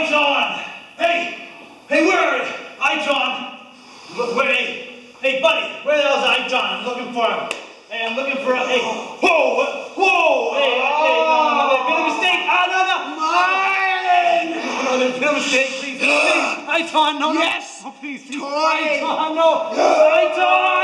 Hey, John! Hey! Hey, where are you? Hi, John! Look, where, hey, hey, buddy, where the hell's I-ton? I'm looking for him. Hey, I'm looking for him. Hey, whoa, whoa! Hey, hey, no, no, no, made a oh. mistake! Ah, no, no! Marlon! No, made a mistake, please, please! Hi, John, no, no! Yes! Oh, please, please! Hi, John, no! Hi, John!